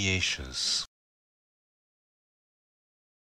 Vicious.